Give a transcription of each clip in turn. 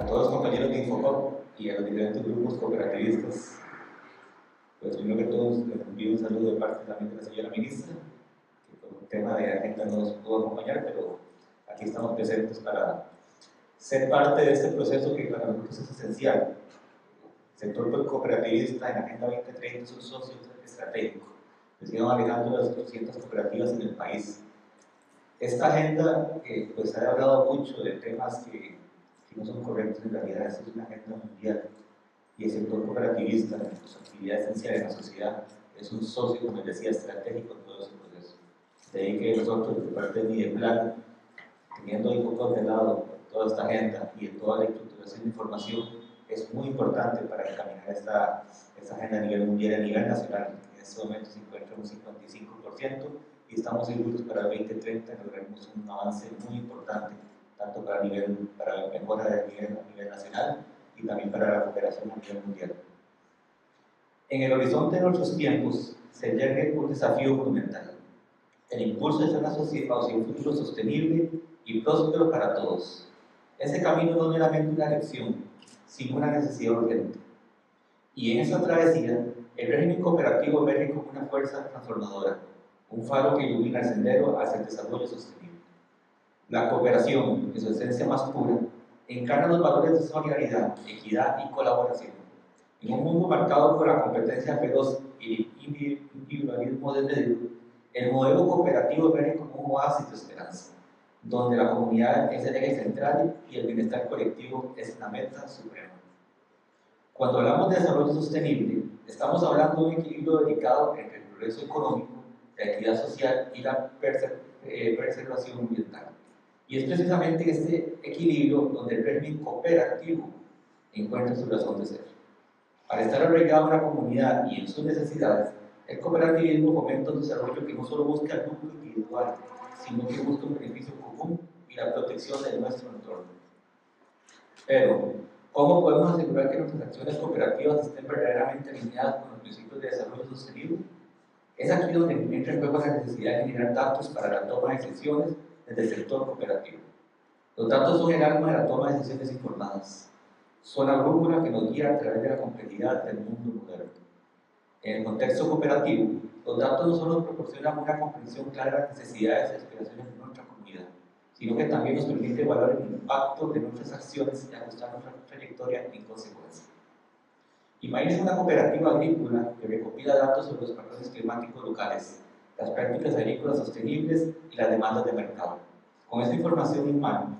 a todos los compañeros de Infocop y a los diferentes grupos cooperativistas. Pues primero que todo, les envío un saludo de parte también de la señora ministra, que por un tema de agenda no nos pudo acompañar, pero aquí estamos presentes para ser parte de este proceso que para nosotros es esencial. El sector cooperativista en Agenda 2030 es un socio estratégico. Decían manejando las 200 cooperativas en el país. Esta agenda, eh, pues ha hablado mucho de temas que, que, no son correctos en realidad, es una agenda mundial. Y el sector cooperativista, su actividad esencial en la sociedad, es un socio, como decía, estratégico en todo ese proceso. De ahí que nosotros, por parte de Plan, teniendo un poco de lado toda esta agenda y en toda la estructuración de información, es muy importante para encaminar esta, esta agenda a nivel mundial a nivel nacional. En este momento se encuentra un 55% y estamos seguros para el 2030 lograremos un avance muy importante, tanto para, nivel, para mejora del nivel, a nivel nacional y también para la cooperación a nivel mundial. En el horizonte de nuestros tiempos se yergue un desafío fundamental, el impulso de una sociedad hacia un futuro sostenible y próspero para todos. Ese camino no es meramente una lección, sino una necesidad urgente. Y en esa travesía, el régimen cooperativo emerge como una fuerza transformadora, un faro que ilumina el sendero hacia el desarrollo sostenible. La cooperación, en su esencia más pura, encarna los valores de solidaridad, equidad y colaboración. En un mundo marcado por la competencia feroz y el individualismo desmedido, el modelo cooperativo emerge como un oasis de esperanza donde la comunidad es el eje central y el bienestar colectivo es la meta suprema. Cuando hablamos de desarrollo sostenible, estamos hablando de un equilibrio dedicado entre el progreso económico, la equidad social y la eh, preservación ambiental. Y es precisamente este equilibrio donde el régimen cooperativo encuentra su razón de ser. Para estar arraigado en la comunidad y en sus necesidades, el cooperativismo fomenta un desarrollo que no solo busca el lucro individual, sino que busca un beneficio común y la protección de nuestro entorno. Pero, ¿cómo podemos asegurar que nuestras acciones cooperativas estén verdaderamente alineadas con los principios de desarrollo sostenible? Es aquí donde entra en juego la necesidad de generar datos para la toma de decisiones desde el sector cooperativo. Los datos son el alma de la toma de decisiones informadas. Son la brújula que nos guía a través de la complejidad del mundo moderno. En el contexto cooperativo, los datos no solo proporcionan una comprensión clara de las necesidades y aspiraciones de nuestra comunidad, sino que también nos permite evaluar el impacto de nuestras acciones y ajustar nuestra trayectoria en consecuencia. Imagínense una cooperativa agrícola que recopila datos sobre los patrones climáticos locales, las prácticas agrícolas sostenibles y las demandas de mercado. Con esta información en mano,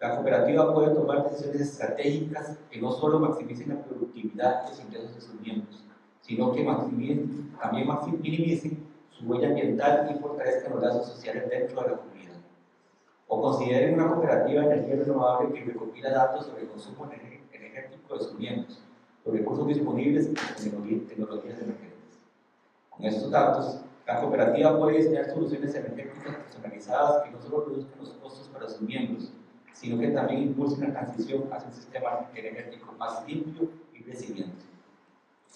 la cooperativa puede tomar decisiones estratégicas que no solo maximicen la productividad y los ingresos de sus miembros, sino que maximicen, también minimicen su huella ambiental y fortalezcan los lazos sociales dentro de la comunidad. O consideren una cooperativa de energía renovable que recopila datos sobre el consumo energético de sus miembros, los recursos disponibles y tecnologías emergentes. Con estos datos, la cooperativa puede diseñar soluciones energéticas personalizadas que no solo reduzcan los costos para sus miembros, sino que también impulsen la transición hacia un sistema energético más limpio y resiliente.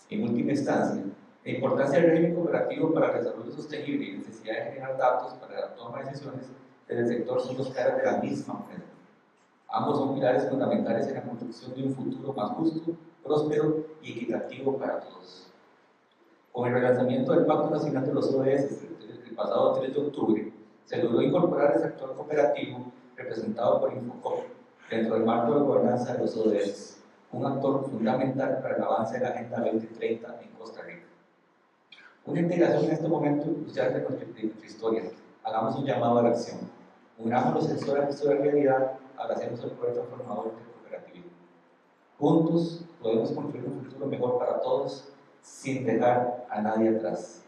En última instancia, la importancia del régimen cooperativo para el desarrollo sostenible y la necesidad de generar datos para la toma de decisiones desde el sector son dos caras de la misma moneda. Ambos son pilares fundamentales en la construcción de un futuro más justo, próspero y equitativo para todos. Con el relanzamiento del Pacto Nacional de los ODS el pasado 3 de octubre, se logró incorporar el sector cooperativo representado por Infocop dentro del marco de gobernanza de los ODS un actor fundamental para el avance de la Agenda 2030 en Costa Rica. Una integración en este momento crucial de nuestra, historia. Hagamos un llamado a la acción. Unamos los sensores de la realidad, abracemos el poder transformador del cooperativismo. Juntos podemos construir un futuro mejor para todos sin dejar a nadie atrás.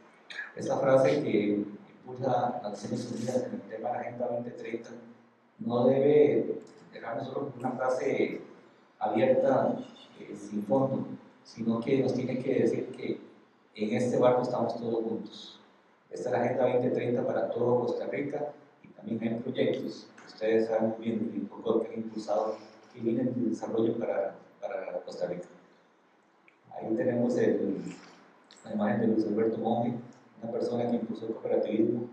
Esa frase que impulsa las Naciones Unidas en el tema de la Agenda 2030 no debe dejarnos solo una frase abierta eh, sin fondo, sino que nos tiene que decir que en este barco estamos todos juntos. Esta es la Agenda 2030 para todo Costa Rica y también hay proyectos ustedes saben muy bien que han impulsado que vienen de desarrollo para, para Costa Rica. Ahí tenemos el, la imagen de Luis Alberto Monge, una persona que impulsó el cooperativismo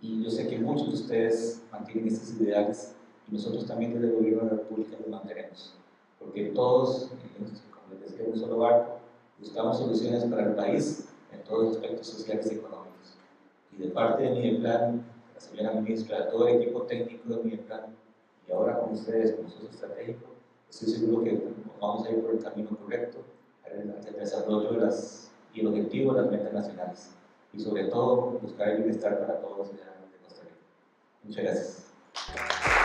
y yo sé que muchos de ustedes mantienen estos ideales y nosotros también desde el gobierno de la República los mantenemos. porque todos, como les decía, en un solo barco, buscamos soluciones para el país en todos los aspectos sociales y económicos. Y de parte de mi plan, la señora ministra, todo el equipo técnico de mi plan, y ahora con ustedes como socio estratégico, estoy seguro que vamos a ir por el camino correcto el desarrollo de las, y el objetivo de las metas nacionales. Y sobre todo, buscar el bienestar para todos los ciudadanos de Costa Rica. Muchas gracias.